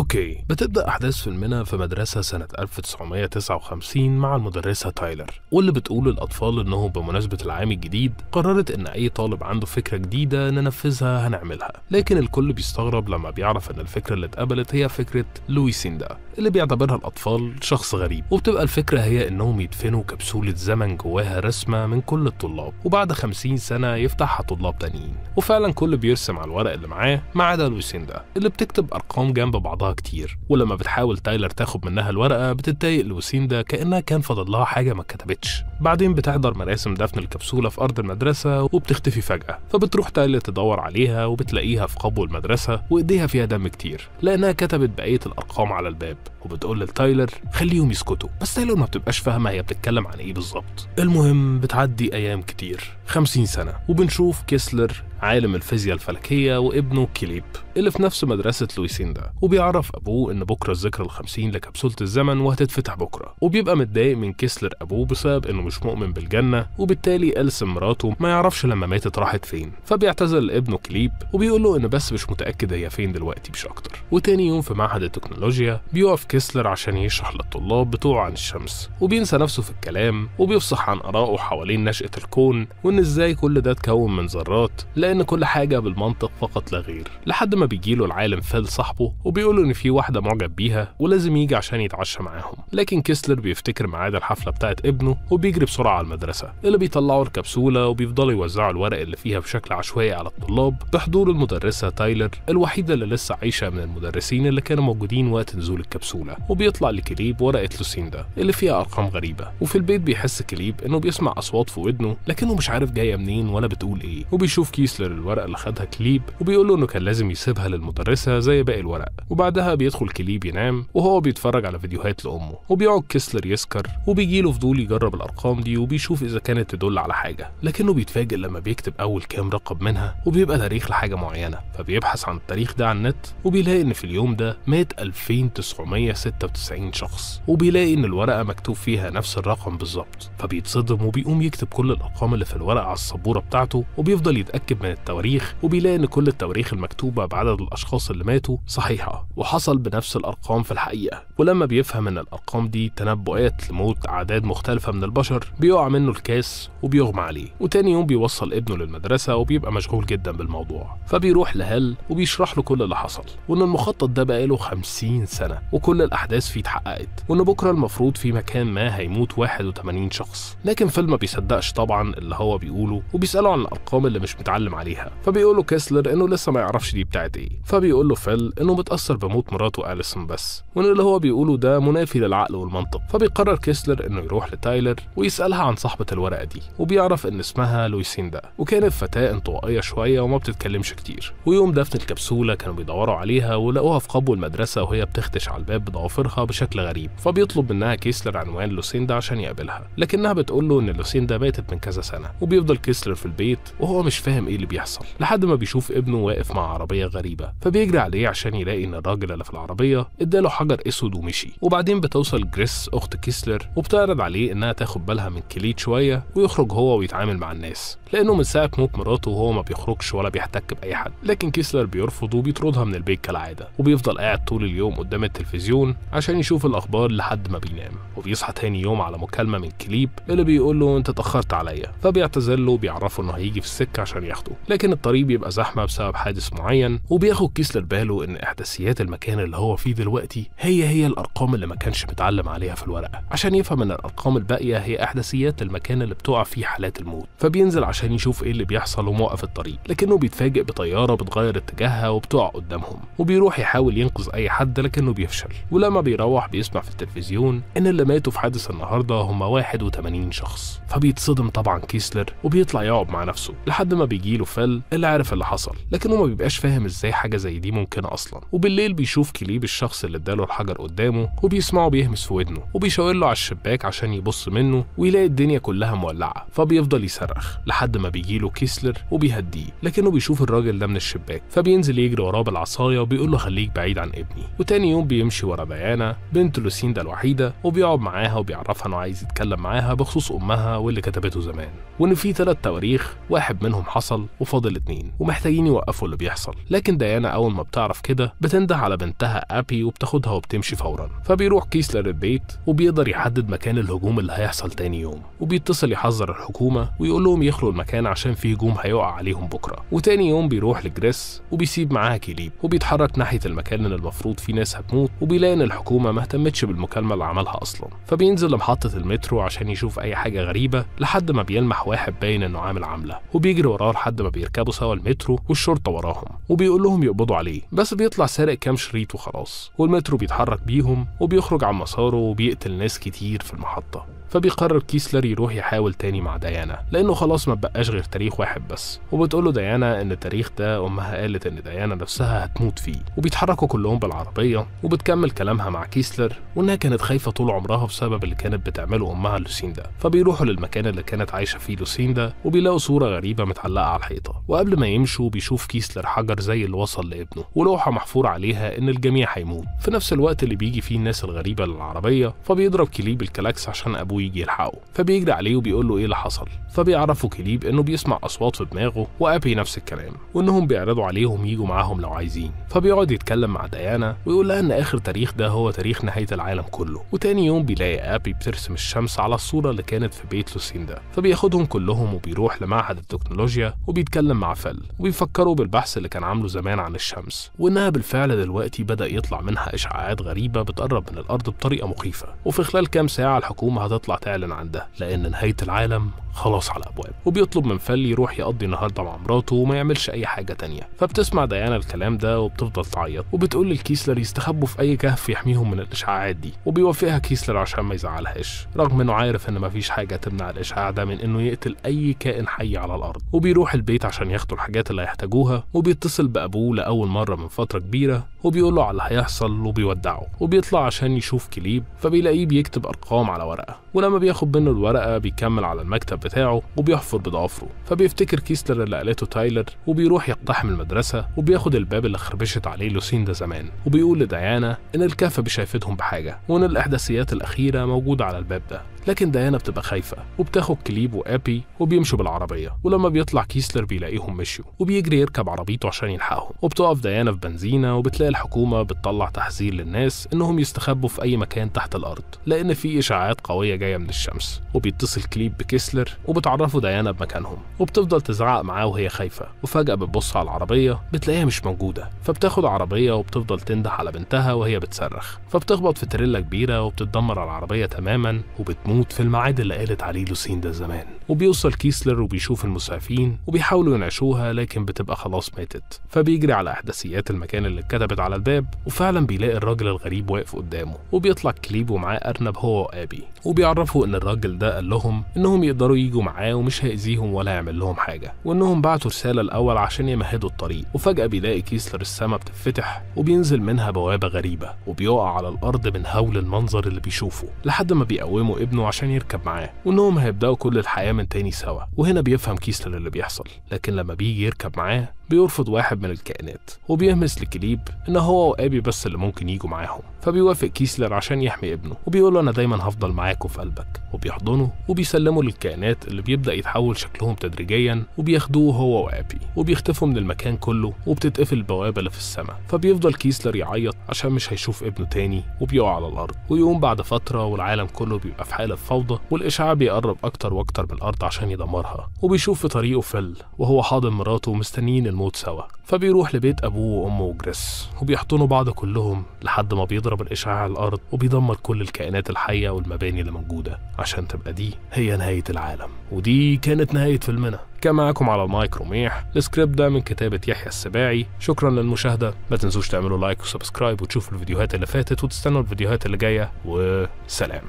okay بتبدأ أحداث فيلمنا في مدرسة سنة 1959 مع المدرسة تايلر واللي بتقول للأطفال إنه بمناسبة العام الجديد قررت إن أي طالب عنده فكرة جديدة ننفذها هنعملها لكن الكل بيستغرب لما بيعرف إن الفكرة اللي اتقبلت هي فكرة لويسيندا. اللي بيعتبرها الأطفال شخص غريب. وبتبقى الفكرة هي إنهم يدفنوا كبسولة زمن جواها رسمة من كل الطلاب وبعد 50 سنة يفتحها طلاب تانيين. وفعلا كل بيرسم على الورق اللي معاه ما عدا لويسيندا اللي بتكتب أرقام جنب بعضها كتير. ولما بتحاول تايلر تاخد منها الورقة بتتضايق لويسيندا كأنها كان فاضل لها حاجة ما كتبتش بعدين بتحضر مراسم دفن الكبسولة في أرض المدرسة وبتختفي فجأة. فبتروح تايلر تدور عليها وبتلاقيها في قبو المدرسة وإيديها فيها دم كتير لأنها كتبت بقية الأرقام على الباب. وبتقول لتايلر خليهم يسكتوا بس تايلر ما بتبقاش فاهمة هي بتتكلم عن إيه بالظبط. المهم بتعدي أيام كتير. 50 سنة وبنشوف كيسلر عالم الفيزياء الفلكية وابنه كليب اللي في نفس مدرسة لويسيندا وبيعرف أبوه إن بكرة الذكرى الخمسين لكبسولة الزمن وهتتفتح بكرة وبيبقى متضايق من كيسلر أبوه بسبب إنه مش مؤمن بالجنة وبالتالي ألسم مراته ما يعرفش لما ماتت راحت فين فبيعتذر لابنه كليب وبيقول له إن بس مش متأكد هي فين دلوقتي مش أكتر. وتاني يوم في معهد التكنولوجيا بيقف كيسلر عشان يشرح للطلاب بتوعه عن الشمس وبينسى نفسه في الكلام وبيفصح عن آرائه حوالين نشأة الكون وإن إزاي كل ده اتكون من ذرات؟ لأن كل حاجة بالمنطق فقط لا غير. لحد ما بيجيله العالم فيل صاحبه وبيقوله إن في واحدة معجب بيها ولازم يجي عشان يتعشى معاهم. لكن كيسلر بيفتكر ميعاد الحفلة بتاعت ابنه وبيجري بسرعة على المدرسة اللي بيطلعوا الكبسولة وبيفضلوا يوزعوا الورق اللي فيها بشكل عشوائي على الطلاب بحضور المدرسة تايلر الوحيدة اللي لسه عايشة من المدرسين اللي كانوا موجودين وقت نزول الكبسولة. وبيطلع لكليب ورقة لوسيندا اللي فيها أرقام غريبة. وفي البيت بيحس كليب إنه بيسمع أصوات في ودنه لكنه مش عارف جاية منين ولا بتقول إيه؟ وبيشوف كيسلر الورقة اللي خدها كليب وبيقول له إنه كان لازم يسيبها للمدرسة زي باقي الورق. وبعدها بيدخل كليب ينام وهو بيتفرج على فيديوهات لأمه. وبيقعد كيسلر يسكر وبيجيله فضول يجرب الأرقام دي وبيشوف إذا كانت تدل على حاجة. لكنه بيتفاجئ لما بيكتب أول كام رقم منها وبيبقى تاريخ لحاجة معينة. فبيبحث عن التاريخ ده على النت وبيلاقي إن في اليوم ده مات 2996 شخص. وبيلاقي إن الورقة مكتوب فيها نفس الرقم بالظبط. فبيتصدم وبيقوم يكتب كل الأرقام اللي في الورقة على السبورة بتاعته وبيفضل يتأكد من التواريخ وبيلاقي إن كل التواريخ المكتوبة بعدد الأشخاص اللي ماتوا صحيحة وحصل بنفس الأرقام في الحقيقة. ولما بيفهم إن الأرقام دي تنبؤات لموت أعداد مختلفة من البشر بيقع منه الكاس وبيغمى عليه. وتاني يوم بيوصل ابنه للمدرسة وبيبقى مشغول جدا بالموضوع. فبيروح لفيل وبيشرح له كل اللي حصل وإن المخطط ده بقاله 50 سنة وكل الأحداث فيه اتحققت وإن بكرة المفروض في مكان ما هيموت 81 شخص. لكن فيل ما بيصدقش طبعا اللي هو بيقوله وبيسأله عن الأرقام اللي مش متعلّم عليها. فبيقول له كيسلر إنه لسه ما يعرفش دي بتاعت إيه. فبيقول له فيل إنه متأثر بموت مراته أليسون بس وإن اللي هو بيقوله ده منافي للعقل والمنطق. فبيقرر كيسلر إنه يروح لتايلر ويسألها عن صاحبة الورقة دي وبيعرف إن اسمها لويسيندا وكانت فتاة انطوائية شوية وما بتتكلمش كتير. ويوم دفن الكبسولة كانوا بيدوروا عليها ولقوها في قبو المدرسة وهي بتخربش على الباب بضوافرها بشكل غريب. فبيطلب منها كيسلر عنوان لوسيندا عشان يقابلها لكنها بتقول له إن لوسيندا ماتت من كذا سنة. وبيفضل كيسلر في البيت وهو مش فاهم إيه اللي بيحصل لحد ما بيشوف ابنه واقف مع عربية غريبة فبيجري عليه عشان يلاقي إن الراجل اللي في العربية اداله حجر أسود ومشي. وبعدين بتوصل جريس أخت كيسلر وبتعرض عليه إنها تاخد بالها من كليب شوية ويخرج هو ويتعامل مع الناس لأنه من ساعة موت مراته وهو ما بيخرجش ولا بيحتك بأي حد. لكن كيسلر بيرفض وبيطردها من البيت كالعادة وبيفضل قاعد طول اليوم قدام التلفزيون عشان يشوف الأخبار لحد ما بينام. وبيصحى تاني يوم على مكالمة من كليب اللي بيقول له أنت اتأخرت عليا فبيعتذر له وبيعرفه إنه هيجي في السكة عشان ياخده لكن الطريق بيبقى زحمة بسبب حادث معين وبياخد كيسلر باله إن إحداثيات المكان اللي هو فيه دلوقتي هي هي الأرقام اللي ما كانش متعلم عليها في الورقة. عشان يفهم إن الأرقام الباقية هي إحداثيات المكان اللي بتقع فيه حالات الموت. فبينزل عشان يشوف إيه اللي بيحصل وموقف الطريق. لكنه بيتفاجئ بطيارة بتغير اتجاهها وبتقع قدامهم. وبيروح يحاول ينقذ أي حد لكنه بيفشل. ولما بيروح بيسمع في التلفزيون إن اللي ماتوا في حادث النهاردة هم 81 شخص. فبيتصدم طبعا كيسلر وبيطلع يقعد مع نفسه لحد ما بيجيله فل اللي عارف اللي حصل. لكنه ما بيبقاش فاهم إزاي حاجة زي دي ممكنة أصلا. وبالليل بيشوف كليب الشخص اللي اداله الحجر قدامه وبيسمعه بيهمس في ودنه وبيشاور له على الشباك عشان يبص منه ويلاقي الدنيا كلها مولعة. فبيفضل يصرخ لحد ما بيجيله كيسلر وبيهديه. لكنه بيشوف الراجل ده من الشباك. فبينزل يجري وراه بالعصاية وبيقول له خليك بعيد عن ابني. وتاني يوم بيمشي ورا ديانا بنت لوسيندا الوحيدة وبيقعد بيقعد معاها وبيعرفها إنه عايز يتكلم معاها بخصوص أمها واللي كتبته زمان. وإن في ثلاث تواريخ واحد منهم حصل وفاضل اتنين ومحتاجين يوقفوا اللي بيحصل. لكن ديانا أول ما بتعرف كده بتنده على بنتها أبي وبتاخدها وبتمشي فورا. فبيروح كيسلر البيت وبيقدر يحدد مكان الهجوم اللي هيحصل تاني يوم. وبيتصل يحذر الحكومة ويقول لهم يخلوا المكان عشان في هجوم هيقع عليهم بكرة. وتاني يوم بيروح لجريس وبيسيب معاها كليب. وبيتحرك ناحية المكان اللي المفروض فيه ناس هتموت وبيلاقي إن الحكومة ما اهتمتش بالمكالمة اللي عملها أصلا. فبينزل لمحطة المترو عشان يشوف أي حاجة غريبة لحد ما بيلمح واحد باين إنه عامل عامله وبيجري وراه لحد ما بيركبوا سوا المترو والشرطة وراهم وبيقول لهم يقبضوا عليه بس بيطلع سارق كام شريط وخلاص والمترو بيتحرك بيهم وبيخرج عن مساره وبيقتل ناس كتير في المحطة. فبيقرر كيسلر يروح يحاول تاني مع ديانا لأنه خلاص ما بقاش غير تاريخ واحد بس. وبتقول له ديانا إن التاريخ ده أمها قالت إن ديانا نفسها هتموت فيه. وبيتحركوا كلهم بالعربية وبتكمل كلامها مع كيسلر وإنها كانت خايفة طول عمرها بسبب اللي كانت بتعمله أمها لوسيندا. فبيروحوا للمكان اللي كانت عايشة فيه لوسيندا وبيلاقوا صورة غريبة متعلقة على الحيطة. وقبل ما يمشوا بيشوف كيسلر حجر زي اللي وصل لابنه ولوحة محفور عليها إن الجميع هيموت. في نفس الوقت اللي بيجي فيه الناس الغريبة للعربية فبيضرب كليب الكلاكس عشان أبوه يجي يلحقه فبيجري عليه وبيقول له إيه اللي حصل؟ فبيعرفه كليب إنه بيسمع أصوات في دماغه وأبي نفس الكلام وإنهم بيعرضوا عليهم يجوا معاهم لو عايزين فبيقعد يتكلم مع ديانا ويقول لها إن آخر تاريخ ده هو تاريخ نهاية العالم كله وتاني يوم بيلاقي أبي بترسم الشمس على الصورة اللي كانت في بيت لوسيندا فبياخدهم كلهم وبيروح لمعهد التكنولوجيا وبيتكلم مع فل وبيفكره بالبحث اللي كان عامله زمان عن الشمس وإنها بالفعل دلوقتي بدأ يطلع منها إشعاعات غريبة بتقرب من الأرض بطريقة مخيفة وفي خلال كام ساعة الحكومة هتطلع تعلن عن ده لأن نهاية العالم خلاص على الابواب وبيطلب من فل يروح يقضي النهارده مع مراته وما يعملش أي حاجة تانية. فبتسمع ديانا الكلام ده وبتفضل تعيط وبتقول لكيسلر يستخبوا في أي كهف يحميهم من الإشعاعات دي وبيوافقها كيسلر عشان ما يزعلهاش رغم إنه عارف إن مفيش حاجة تمنع الإشعاع ده من إنه يقتل أي كائن حي على الأرض. وبيروح البيت عشان ياخدوا الحاجات اللي هيحتاجوها وبيتصل بأبوه لأول مرة من فترة كبيرة وبيقول له على اللي هيحصل وبيودعه وبيطلع عشان يشوف كليب فبيلاقيه بيكتب أرقام على ورقة ولما بياخد منه الورقة بيكمل على المكتب بتاعه وبيحفر بضوافره. فبيفتكر كيسلر اللي قالته تايلر وبيروح يقتحم المدرسة وبياخد الباب اللي خربشت عليه لوسيندا زمان وبيقول لديانا إن الكهف مش هيفيدهم بحاجة وإن الأحداثيات الأخيرة موجودة على الباب ده. لكن ديانا بتبقى خايفة وبتاخد كليب وآبي وبيمشوا بالعربية ولما بيطلع كيسلر بيلاقيهم مشيوا وبيجري يركب عربيته عشان يلحقهم. وبتقف ديانا في بنزينة وبتلاقي الحكومة بتطلع تحذير للناس إنهم يستخبوا في أي مكان تحت الأرض لأن في إشعاعات قوية جاية من الشمس. وبيتصل كليب بكيسلر وبتعرفه ديانا بمكانهم. وبتفضل تزعق معاه وهي خايفة. وفجأة بتبص على العربية بتلاقيها مش موجودة. فبتاخد عربية وبتفضل تنده على بنتها وهي بتصرخ. فبتخبط في تريلا كبيرة وبتتدمر على العربية تماما وبتموت. في الميعاد اللي قالت عليه لوسيندا زمان. وبيوصل كيسلر وبيشوف المسعفين وبيحاولوا ينعشوها لكن بتبقى خلاص ماتت. فبيجري على أحداثيات المكان اللي اتكتبت على الباب وفعلا بيلاقي الراجل الغريب واقف قدامه. وبيطلع كليب ومعاه أرنب هو وآبي. وبيعرفوا إن الراجل ده قال لهم إنهم يقدروا يجوا معاه ومش هيأذيهم ولا يعمل لهم حاجة. وإنهم بعتوا رسالة الأول عشان يمهدوا الطريق. وفجأة بيلاقي كيسلر السما بتتفتح وبينزل منها بوابة غريبة وبيقع على الأرض من هول المنظر اللي بيشوفه. لحد ما بيقومه ابنه عشان يركب معاه وإنهم هيبدأوا كل الحياة من تاني سوا وهنا بيفهم كيسلر اللي بيحصل لكن لما بيجي يركب معاه بيرفض واحد من الكائنات وبيهمس لكليب إن هو وآبي بس اللي ممكن يجوا معاهم. فبيوافق كيسلر عشان يحمي ابنه وبيقول له أنا دايما هفضل معاك وفي قلبك. وبيحضنه وبيسلمه للكائنات اللي بيبدأ يتحول شكلهم تدريجيا وبياخدوه هو وآبي وبيختفوا من المكان كله وبتتقفل البوابه اللي في السماء. فبيفضل كيسلر يعيط عشان مش هيشوف ابنه تاني وبيقع على الأرض. ويقوم بعد فترة والعالم كله بيبقى في حالة فوضى والإشعاع بيقرب أكتر وأكتر من الأرض عشان يدمرها. وبيشوف في طريقه فيل وهو حاضن مراته ومستنيين الموت سوا. فبيروح لبيت أبوه وأمه وجريس وبيحضنوا بعض كلهم لحد ما بيضرب الإشعاع على الأرض وبيدمر كل الكائنات الحية والمباني اللي موجودة عشان تبقى دي هي نهاية العالم. ودي كانت نهاية فيلمنا. كان معاكم على المايك رميح. السكريبت ده من كتابة يحيى السباعي. شكرا للمشاهدة. ما تنسوش تعملوا like و subscribe وتشوفوا الفيديوهات اللي فاتت وتستنوا الفيديوهات اللي جاية وسلام.